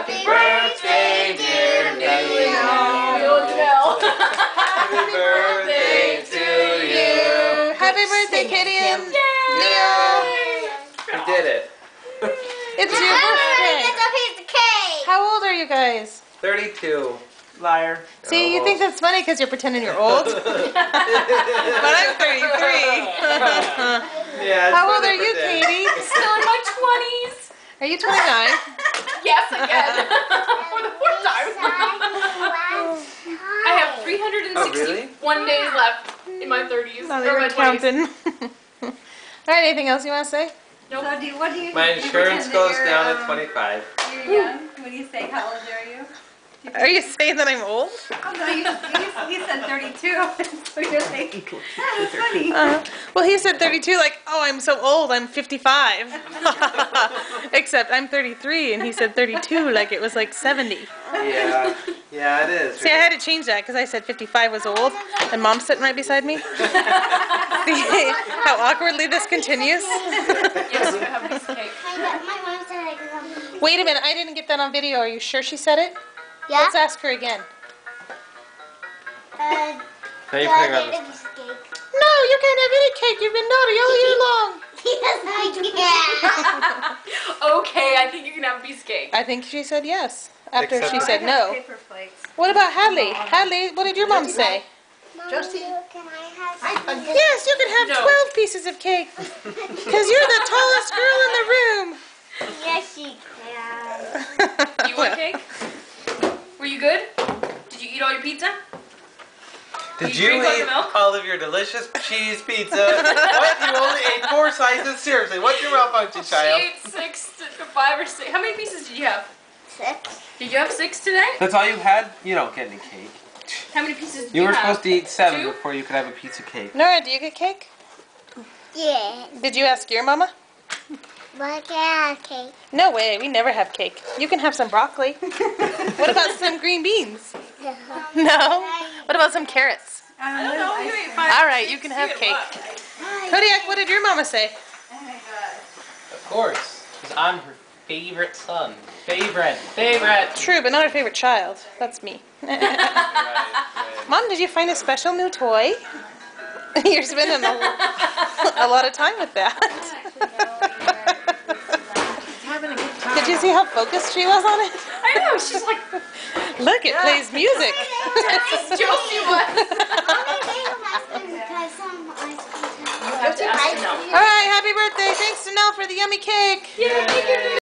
Happy birthday, dear Neil! Happy birthday to you. Happy birthday, Kitty and Leo. Did it. It's your birthday. Piece of cake. How old are you guys? 32. Liar. See, you think that's funny because you're pretending you're old? but I'm 33. yeah. How old are you, Katie? Still in my 20s. Are you 29? Yes, again. For the fourth time. I have 361 Oh, really? days left in my 30s. Not or my counting. All right, anything else you want to say? Nope. So do you, what do you? My insurance pretend that goes down um, at 25. You're young when you say how old are you? Are you saying that I'm old? Oh no, you, you, you said 32. so you're saying that was funny. Uh, well, he said 32, like, oh, I'm so old, I'm 55. Except I'm 33, and he said 32, like it was like 70. Yeah. Yeah, it is. See, I had to change that because I said 55 was old, and mom's sitting right beside me. See how awkwardly this continues? Yes, you have a piece cake. My mom said I could Wait a minute, I didn't get that on video. Are you sure she said it? Yeah? Let's ask her again. Uh, Now you're putting on get the a piece of cake? No, you can't have any cake. You've been naughty all year long. Yes, I can. Okay, I think you can have a piece of cake. I think she said yes after Except she for- said I got no. Paper plates. What about Hadley? Hadley, what did your mom say? Josie, can I have some? Yes, you can have No. 12 pieces of cake because you're the tallest girl in the room. Yes, she can. You want cake? Were you good? Did you eat all your pizza? Did You you drink eat the milk? all of your delicious cheese pizza? what? You only ate four slices? Seriously, what's your malfunction, She child? ate six, to five or six. How many pieces did you have? Six. Did you have six today? That's all you had? You don't get any cake. How many pieces did You you, were have? supposed to eat seven Two? before you could have a piece of cake. Nora, do you get cake? Yeah. Did you ask your mama? But can I have cake? No way, we never have cake. You can have some broccoli. what about some green beans? No. What about some carrots? I don't know. You ate five. All right, you can have You ate a cake. lot. Kodiak, what did your mama say? Oh of course, because I'm her favorite son. Favorite, favorite. True, but not her favorite child. That's me. Right, right. Mom, did you find a special new toy? You're spending a, a lot of time with that. Did you see how focused she was on it? I know. She's like Look, it plays music. Josie was. Have to ask her. All right, happy birthday. Thanks to Nell for the yummy cake. Yay!